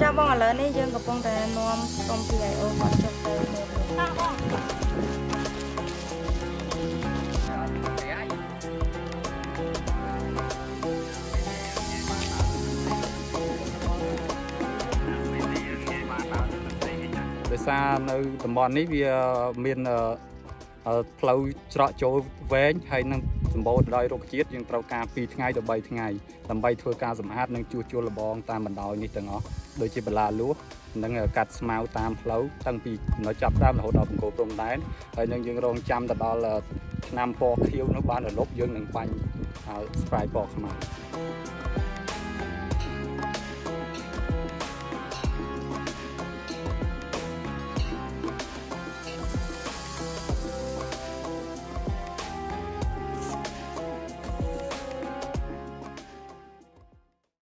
ចាបងឥឡូវនេះយើងកំពុងតែនាំក្រុម PIO គាត់ចុះទៅមើលតាបងដោយសារនៅតំបន់នេះវាមានអឺ ផ្លូវច្រកចូលវែងហើយនឹងសម្បូរដោយរុក្ខជាតិយើងត្រូវការ2ថ្ងៃទៅ3ថ្ងៃដើម្បីធ្វើការសម្អាតនិងជួសជុលលបងតាមបណ្ដោយនេះទាំងអស់ដូចជាបលាលួសនិងកាត់ស្មៅតាមផ្លូវតាំងពីនៅចាប់ដើមរហូតដល់បង្គោលព្រំដែនហើយនឹងយើងរងចាំទៅដល់ឆ្នាំពណ៌ខៀវនោះបានរលប់យើងនឹងបាញ់ spray ពណ៌ខ្មៅ